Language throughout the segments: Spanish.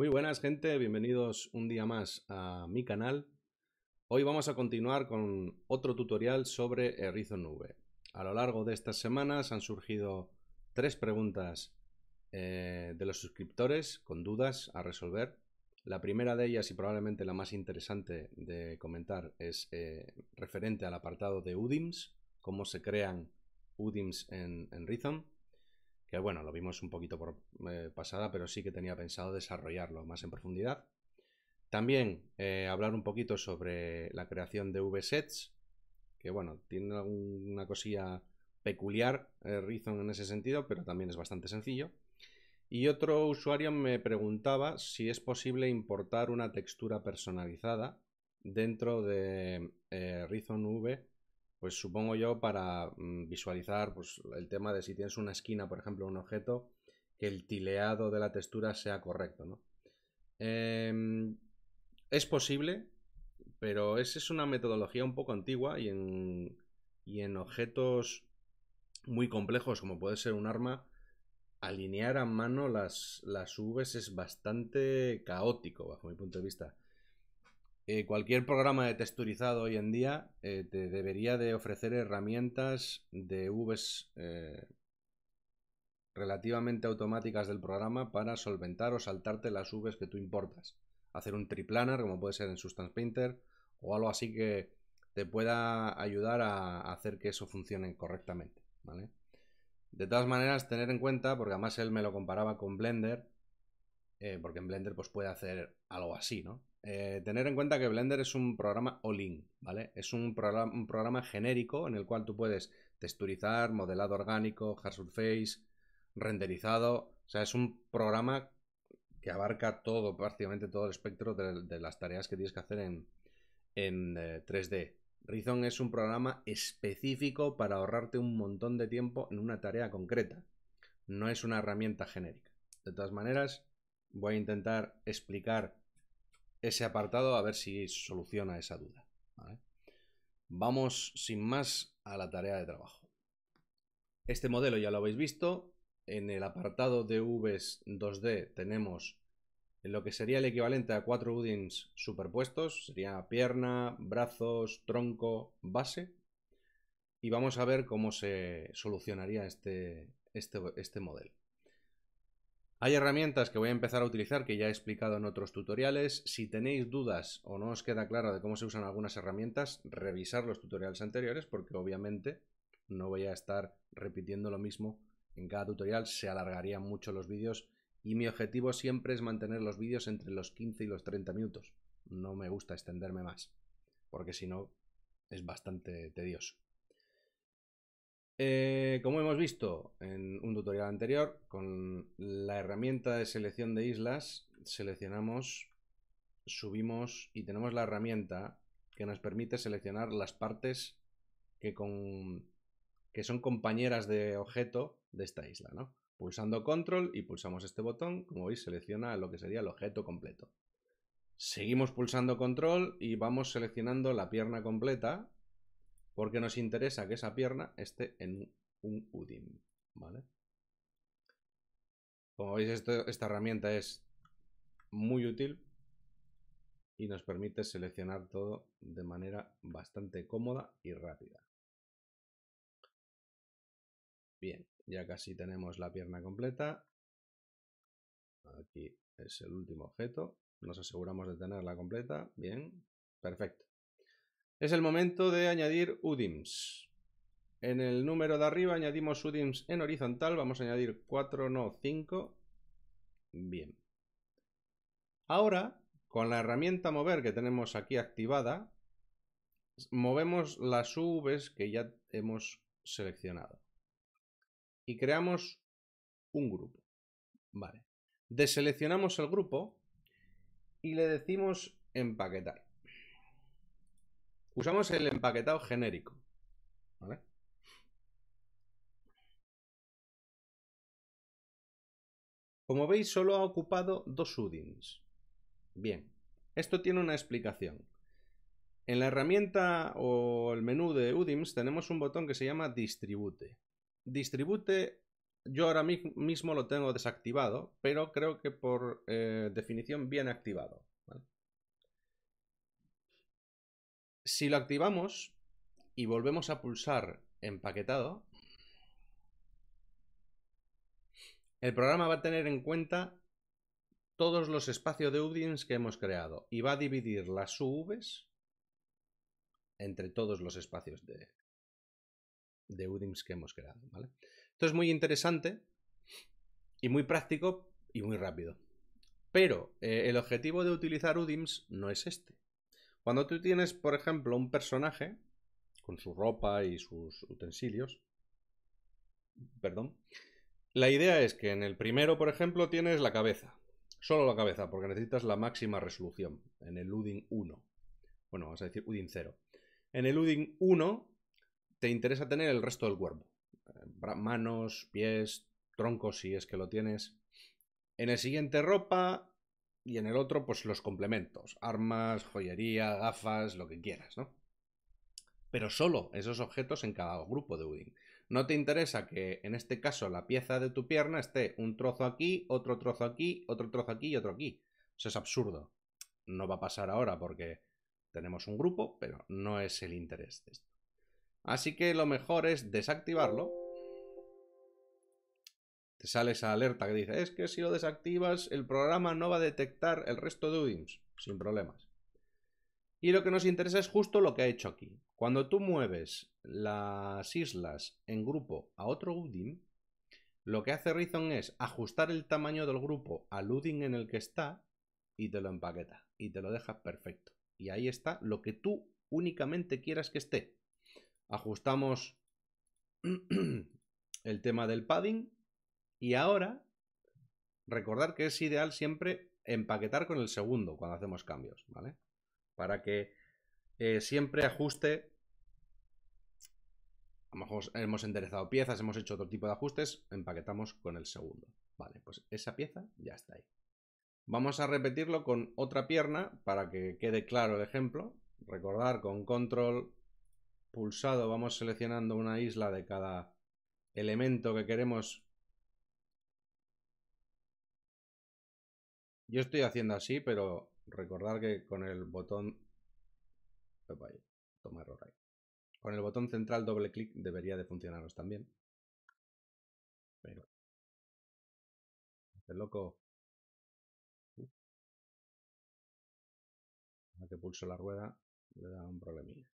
Muy buenas gente, bienvenidos un día más a mi canal. Hoy vamos a continuar con otro tutorial sobre Reason V. A lo largo de estas semanas han surgido tres preguntas eh, de los suscriptores con dudas a resolver. La primera de ellas y probablemente la más interesante de comentar es eh, referente al apartado de UDIMS, cómo se crean UDIMS en, en Reason que bueno, lo vimos un poquito por eh, pasada, pero sí que tenía pensado desarrollarlo más en profundidad. También eh, hablar un poquito sobre la creación de VSets, que bueno, tiene alguna cosilla peculiar eh, Reason en ese sentido, pero también es bastante sencillo. Y otro usuario me preguntaba si es posible importar una textura personalizada dentro de Reason V pues supongo yo para mm, visualizar pues, el tema de si tienes una esquina, por ejemplo, un objeto, que el tileado de la textura sea correcto, ¿no? Em, es posible, pero esa es una metodología un poco antigua y en, y en objetos muy complejos como puede ser un arma, alinear a mano las, las Vs es bastante caótico bajo mi punto de vista. Eh, cualquier programa de texturizado hoy en día eh, te debería de ofrecer herramientas de Vs eh, relativamente automáticas del programa para solventar o saltarte las Vs que tú importas. Hacer un triplanar, como puede ser en Substance Painter, o algo así que te pueda ayudar a hacer que eso funcione correctamente. De todas maneras, tener en cuenta, porque además él me lo comparaba con Blender, porque en Blender pues puede hacer algo así, ¿no? Eh, tener en cuenta que Blender es un programa all-in, ¿vale? Es un programa, un programa genérico en el cual tú puedes texturizar, modelado orgánico, hard surface, renderizado. O sea, es un programa que abarca todo, prácticamente todo el espectro de, las tareas que tienes que hacer en, 3D. Eh, Reason es un programa específico para ahorrarte un montón de tiempo en una tarea concreta. No es una herramienta genérica. De todas maneras, voy a intentar explicar ese apartado a ver si soluciona esa duda. Vamos sin más a la tarea de trabajo. Este modelo ya lo habéis visto. En el apartado de Vs 2D tenemos lo que sería el equivalente a cuatro UDINs superpuestos. Sería pierna, brazos, tronco, base. Y vamos a ver cómo se solucionaría este, este, este modelo. Hay herramientas que voy a empezar a utilizar que ya he explicado en otros tutoriales. Si tenéis dudas o no os queda claro de cómo se usan algunas herramientas, revisar los tutoriales anteriores porque obviamente no voy a estar repitiendo lo mismo en cada tutorial. Se alargarían mucho los vídeos y mi objetivo siempre es mantener los vídeos entre los 15 y los 30 minutos. No me gusta extenderme más porque si no es bastante tedioso. Eh, como hemos visto en un tutorial anterior, con la herramienta de selección de islas, seleccionamos, subimos y tenemos la herramienta que nos permite seleccionar las partes que, son compañeras de objeto de esta isla. ¿no? Pulsando control y pulsamos este botón, como veis selecciona lo que sería el objeto completo. Seguimos pulsando control y vamos seleccionando la pierna completa porque nos interesa que esa pierna esté en un UDIM, ¿vale? Como veis, esta herramienta es muy útil y nos permite seleccionar todo de manera bastante cómoda y rápida. Bien, ya casi tenemos la pierna completa. Aquí es el último objeto. Nos aseguramos de tenerla completa. Bien, perfecto. Es el momento de añadir UDIMS. En el número de arriba añadimos UDIMS en horizontal. Vamos a añadir 4, no 5. Bien. Ahora, con la herramienta mover que tenemos aquí activada, movemos las UVs que ya hemos seleccionado. Y creamos un grupo. Vale. Deseleccionamos el grupo y le decimos empaquetar. Usamos el empaquetado genérico. Como veis, solo ha ocupado dos UDINs. Bien, esto tiene una explicación. En la herramienta o el menú de UDIMS tenemos un botón que se llama Distribute. Distribute yo ahora mismo lo tengo desactivado, pero creo que por eh, definición viene activado. Si lo activamos y volvemos a pulsar empaquetado, el programa va a tener en cuenta todos los espacios de UDINs que hemos creado y va a dividir las UVs entre todos los espacios de, de UDIMs que hemos creado. Esto es muy interesante y muy práctico y muy rápido. Pero eh, el objetivo de utilizar UDIMs no es este. Cuando tú tienes, por ejemplo, un personaje con su ropa y sus utensilios, perdón, la idea es que en el primero, por ejemplo, tienes la cabeza. Solo la cabeza, porque necesitas la máxima resolución. En el UDIN 1. Bueno, vamos a decir UDIN 0. En el UDIN 1 te interesa tener el resto del cuerpo. Manos, pies, troncos si es que lo tienes. En el siguiente ropa y en el otro pues los complementos. Armas, joyería, gafas, lo que quieras, ¿no? Pero solo esos objetos en cada grupo de Udin. No te interesa que en este caso la pieza de tu pierna esté un trozo aquí, otro trozo aquí, otro trozo aquí y otro aquí. Eso es absurdo. No va a pasar ahora porque tenemos un grupo, pero no es el interés de esto. Así que lo mejor es desactivarlo. Te sale esa alerta que dice, es que si lo desactivas el programa no va a detectar el resto de UDIMs, sin problemas. Y lo que nos interesa es justo lo que ha hecho aquí. Cuando tú mueves las islas en grupo a otro UDIM, lo que hace Reason es ajustar el tamaño del grupo al UDIM en el que está y te lo empaqueta y te lo deja perfecto. Y ahí está lo que tú únicamente quieras que esté ajustamos el tema del padding y ahora recordar que es ideal siempre empaquetar con el segundo cuando hacemos cambios, ¿vale? Para que eh, siempre ajuste a lo mejor hemos enderezado piezas, hemos hecho otro tipo de ajustes, empaquetamos con el segundo. Vale, pues esa pieza ya está ahí. Vamos a repetirlo con otra pierna para que quede claro el ejemplo. Recordar con control pulsado vamos seleccionando una isla de cada elemento que queremos. Yo estoy haciendo así, pero recordar que con el botón... Toma error ahí. Con el botón central doble clic debería de funcionaros también. Pero... El loco... A que pulso la rueda le da un problemilla.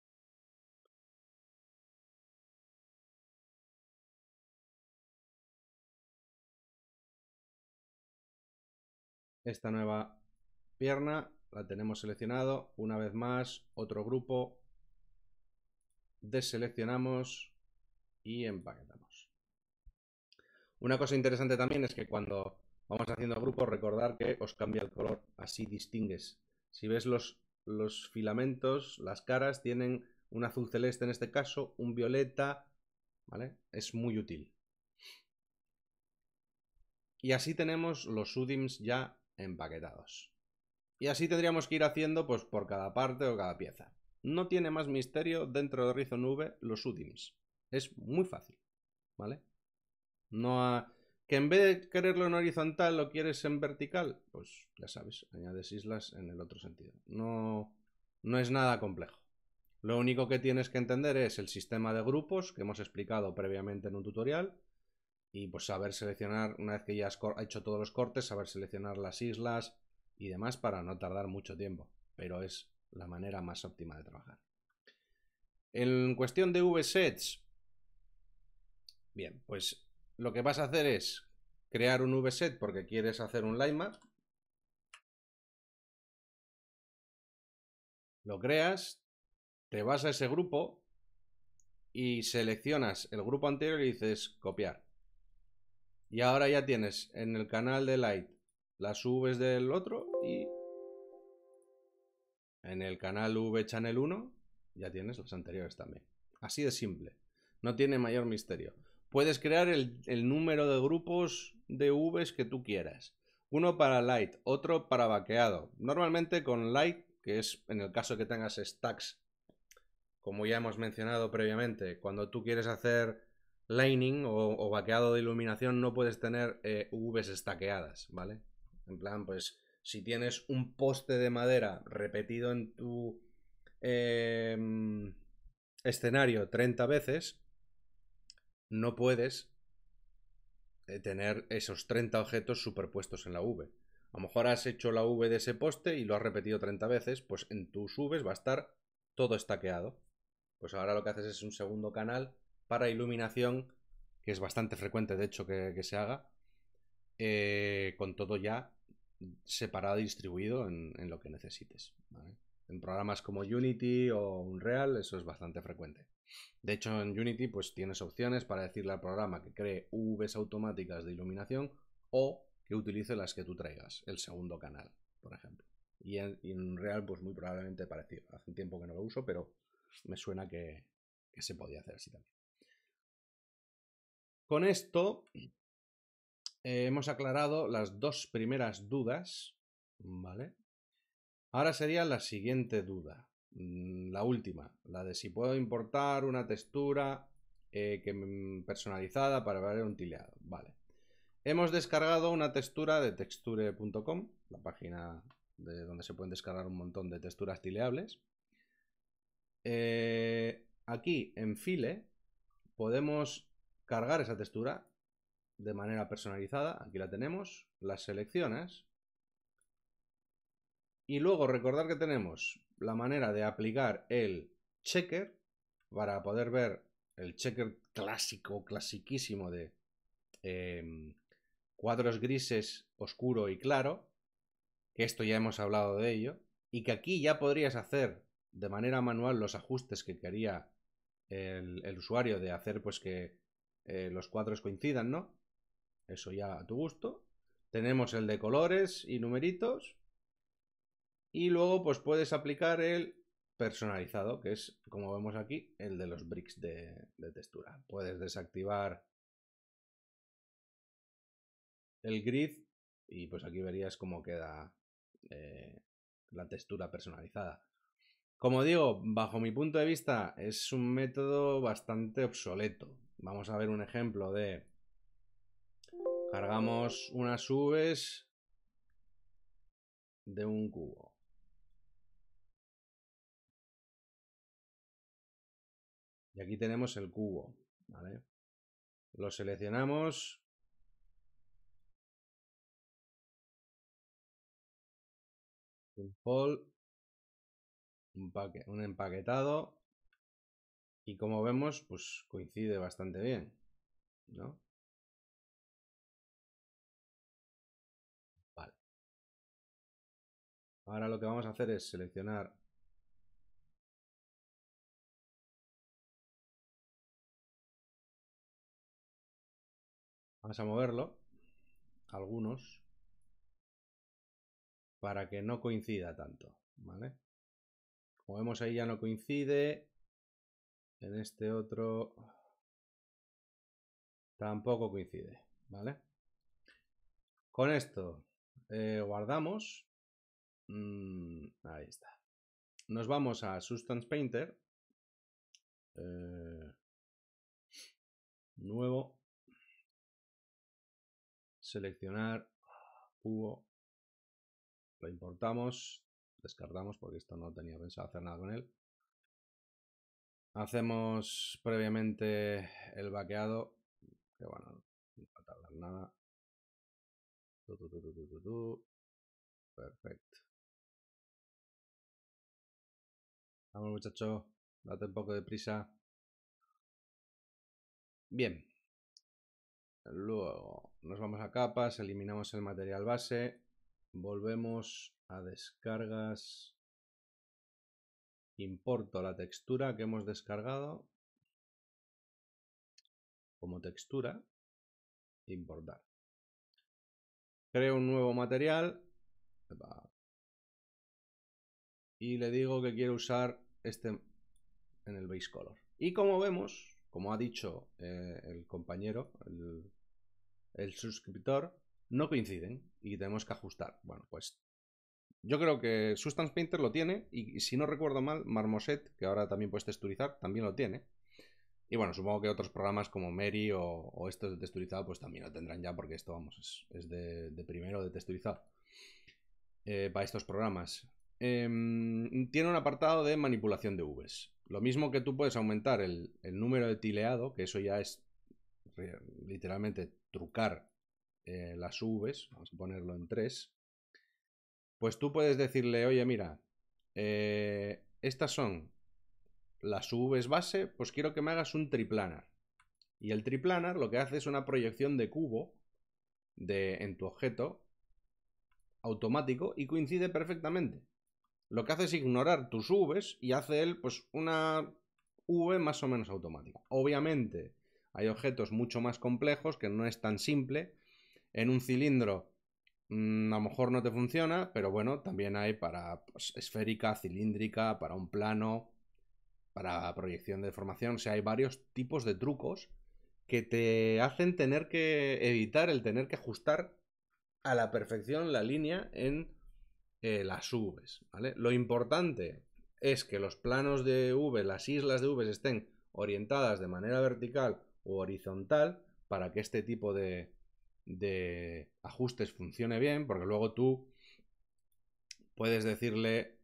Esta nueva pierna la tenemos seleccionado una vez más otro grupo. Deseleccionamos y empaquetamos. Una cosa interesante también es que cuando vamos haciendo grupos recordar que os cambia el color así distingues. Si ves los, los filamentos las caras tienen un azul celeste en este caso un violeta ¿vale? es muy útil. Y así tenemos los UDIMs ya empaquetados. Y así tendríamos que ir haciendo pues por cada parte o cada pieza. No tiene más misterio dentro de Rizzo Nube los UDIMs. Es muy fácil, ¿vale? No que en vez de quererlo en horizontal lo quieres en vertical, pues ya sabes, añades islas en el otro sentido. No, no es nada complejo. Lo único que tienes que entender es el sistema de grupos que hemos explicado previamente en un tutorial y pues saber seleccionar, una vez que ya has hecho todos los cortes, saber seleccionar las islas y demás para no tardar mucho tiempo, pero es la manera más óptima de trabajar. En cuestión de VSets, bien, pues lo que vas a hacer es crear un VSet porque quieres hacer un line map. Lo creas, te vas a ese grupo y seleccionas el grupo anterior y dices copiar. Y ahora ya tienes en el canal de Light las Vs del otro y en el canal V Channel 1 ya tienes las anteriores también. Así de simple. No tiene mayor misterio. Puedes crear el, el número de grupos de Vs que tú quieras. Uno para Light, otro para vaqueado. Normalmente con Light, que es en el caso que tengas stacks, como ya hemos mencionado previamente, cuando tú quieres hacer lining o, vaqueado de iluminación no puedes tener eh, UVs estaqueadas, ¿vale? En plan, pues si tienes un poste de madera repetido en tu em, escenario 30 veces, no puedes eh, tener esos 30 objetos superpuestos en la V. A lo mejor has hecho la V de ese poste y lo has repetido 30 veces, pues en tus Vs va a estar todo estaqueado. Pues ahora lo que haces es un segundo canal para iluminación, que es bastante frecuente de hecho que, se haga, eh, con todo ya separado y distribuido en, lo que necesites. En programas como Unity o Unreal eso es bastante frecuente. De hecho, en Unity pues tienes opciones para decirle al programa que cree UVs automáticas de iluminación o que utilice las que tú traigas, el segundo canal, por ejemplo. Y en, Unreal pues muy probablemente parecido. Hace un tiempo que no lo uso, pero me suena que, que se podía hacer así también. Con esto eh, hemos aclarado las dos primeras dudas, ¿vale? Ahora sería la siguiente duda, mm, la última, la de si puedo importar una textura eh, que, personalizada para ver un tileado, ¿vale? Hemos descargado una textura de texture.com, la página de donde se pueden descargar un montón de texturas tileables. Eh, aquí en File podemos cargar esa textura de manera personalizada. Aquí la tenemos. Las selecciones. Y luego recordar que tenemos la manera de aplicar el checker para poder ver el checker clásico, clasiquísimo de em, cuadros grises, oscuro y claro, que esto ya hemos hablado de ello, y que aquí ya podrías hacer de manera manual los ajustes que quería el, el usuario de hacer pues que eh, los cuadros coincidan, ¿no? Eso ya a tu gusto. Tenemos el de colores y numeritos. Y luego pues puedes aplicar el personalizado, que es, como vemos aquí, el de los bricks de, textura. Puedes desactivar el grid y pues aquí verías cómo queda eh, la textura personalizada. Como digo, bajo mi punto de vista es un método bastante obsoleto. Vamos a ver un ejemplo de... Cargamos unas Vs de un cubo. Y aquí tenemos el cubo, ¿vale? Lo seleccionamos. Un un empaquetado. Y como vemos, pues coincide bastante bien, ¿no? Vale. Ahora lo que vamos a hacer es seleccionar Vamos a moverlo, algunos, para que no coincida tanto, ¿vale? Como vemos ahí ya no coincide, en este otro tampoco coincide, ¿vale? Con esto eh, guardamos. Mm, ahí está. Nos vamos a Substance Painter. Eh, nuevo. Seleccionar cubo. Lo importamos. Descartamos porque esto no tenía pensado hacer nada con él. Hacemos previamente el vaqueado, que bueno, no va a tardar nada. Perfecto. Vamos muchachos, date un poco de prisa. Bien. Luego nos vamos a capas, eliminamos el material base, volvemos a descargas Importo la textura que hemos descargado como textura. Importar. Creo un nuevo material. Y le digo que quiero usar este en el base color. Y como vemos, como ha dicho eh, el compañero, el, el suscriptor, no coinciden y tenemos que ajustar. Bueno, pues yo creo que Substance Painter lo tiene y, si no recuerdo mal, Marmoset, que ahora también puedes texturizar, también lo tiene. Y bueno, supongo que otros programas como Mary o, esto de texturizado pues también lo tendrán ya porque esto, vamos, es, de, primero de texturizado. Eh, para estos programas. Em, tiene un apartado de manipulación de Vs. Lo mismo que tú puedes aumentar el, número de tileado, que eso ya es literalmente trucar eh, las Vs, vamos a ponerlo en 3, pues tú puedes decirle, oye, mira, eh, estas son las Vs base, pues quiero que me hagas un triplanar. Y el triplanar lo que hace es una proyección de cubo de, en tu objeto automático y coincide perfectamente. Lo que hace es ignorar tus Vs y hace él pues una V más o menos automática. Obviamente hay objetos mucho más complejos que no es tan simple. En un cilindro mm, a lo mejor no te funciona, pero bueno, también hay para pues, esférica, cilíndrica, para un plano, para proyección de deformación. O sea, hay varios tipos de trucos que te hacen tener que evitar el tener que ajustar a la perfección la línea en eh, las Vs. ¿vale? Lo importante es que los planos de V, las islas de V estén orientadas de manera vertical o horizontal para que este tipo de, de ajustes funcione bien, porque luego tú puedes decirle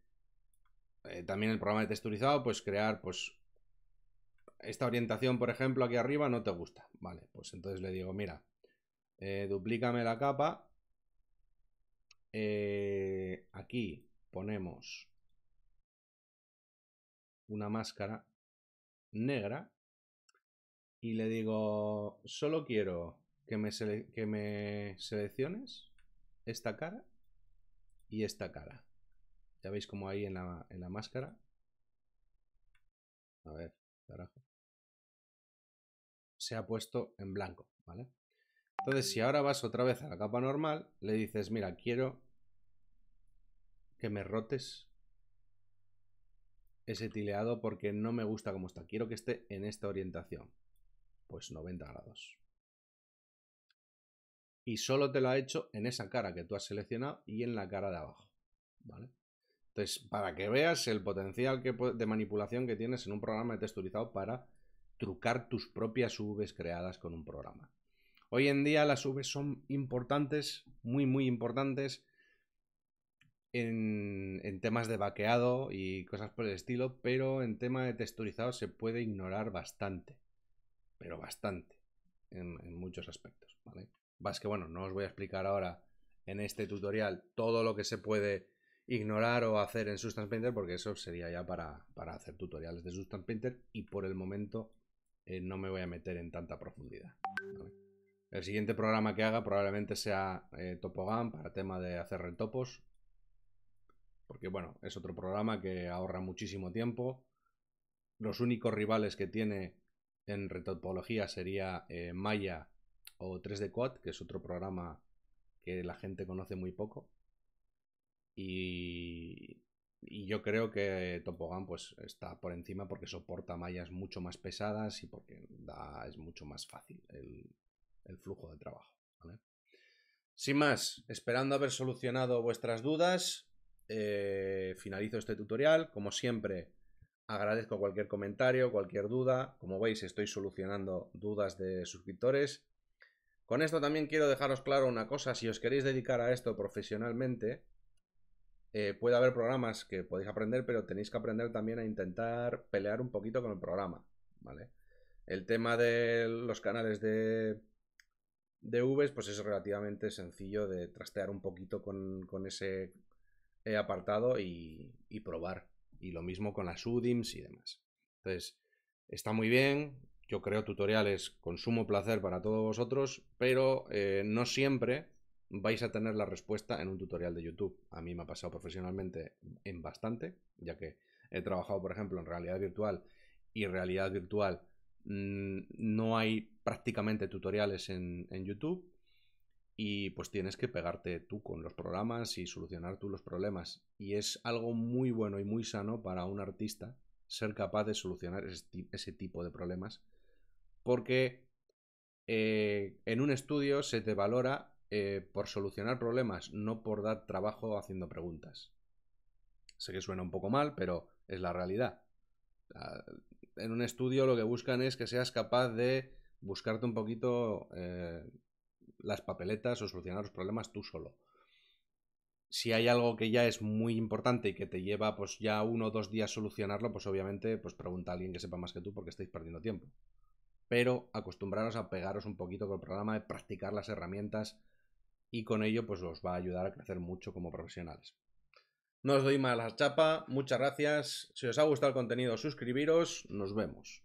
eh, también el programa de texturizado, pues crear, pues, esta orientación, por ejemplo, aquí arriba no te gusta. Vale, pues entonces le digo, mira, eh, duplícame la capa. Eh, aquí ponemos una máscara negra y le digo, solo quiero que me, que me selecciones esta cara y esta cara. Ya veis como ahí en la, en la máscara. A ver, carajo. Se ha puesto en blanco, ¿vale? Entonces, si ahora vas otra vez a la capa normal, le dices, mira, quiero que me rotes ese tileado porque no me gusta cómo está. Quiero que esté en esta orientación. Pues 90 grados. Y solo te lo ha hecho en esa cara que tú has seleccionado y en la cara de abajo. ¿Vale? Entonces, para que veas el potencial de manipulación que tienes en un programa de texturizado para trucar tus propias Vs creadas con un programa. Hoy en día las Vs son importantes, muy, muy importantes en, temas de vaqueado y cosas por el estilo, pero en tema de texturizado se puede ignorar bastante, pero bastante, en, en muchos aspectos. ¿vale? Vas que, bueno, no os voy a explicar ahora en este tutorial todo lo que se puede ignorar o hacer en Substance Painter porque eso sería ya para, hacer tutoriales de Substance Painter y por el momento eh, no me voy a meter en tanta profundidad. El siguiente programa que haga probablemente sea eh, Topogan para tema de hacer retopos porque bueno, es otro programa que ahorra muchísimo tiempo. Los únicos rivales que tiene en retopología sería eh, Maya o 3D Quad, que es otro programa que la gente conoce muy poco. Y, yo creo que Topogan pues está por encima porque soporta mallas mucho más pesadas y porque es mucho más fácil el, flujo de trabajo. Sin más, esperando haber solucionado vuestras dudas, eh, finalizo este tutorial. Como siempre, agradezco cualquier comentario, cualquier duda. Como veis, estoy solucionando dudas de suscriptores. Con esto también quiero dejaros claro una cosa. Si os queréis dedicar a esto profesionalmente, eh, puede haber programas que podéis aprender, pero tenéis que aprender también a intentar pelear un poquito con el programa, ¿vale? El tema de los canales de, de Vs, pues es relativamente sencillo de trastear un poquito con, ese eh, apartado y, probar. Y lo mismo con las UDIMs y demás. Entonces, está muy bien. Yo creo tutoriales con sumo placer para todos vosotros, pero eh, no siempre vais a tener la respuesta en un tutorial de YouTube. A mí me ha pasado profesionalmente en bastante, ya que he trabajado, por ejemplo, en realidad virtual y realidad virtual mm, no hay prácticamente tutoriales en, YouTube y pues tienes que pegarte tú con los programas y solucionar tú los problemas. Y es algo muy bueno y muy sano para un artista ser capaz de solucionar ese, tipo de problemas porque eh, en un estudio se te valora eh, por solucionar problemas, no por dar trabajo haciendo preguntas. Sé que suena un poco mal, pero es la realidad. en un estudio lo que buscan es que seas capaz de buscarte un poquito eh, las papeletas o solucionar los problemas tú solo. Si hay algo que ya es muy importante y que te lleva pues ya uno o dos días solucionarlo, pues obviamente pues pregunta a alguien que sepa más que tú porque estáis perdiendo tiempo. Pero acostumbraros a pegaros un poquito con el programa, de practicar las herramientas y con ello pues os va a ayudar a crecer mucho como profesionales. No os doy más la chapa, muchas gracias. Si os ha gustado el contenido, suscribiros. Nos vemos.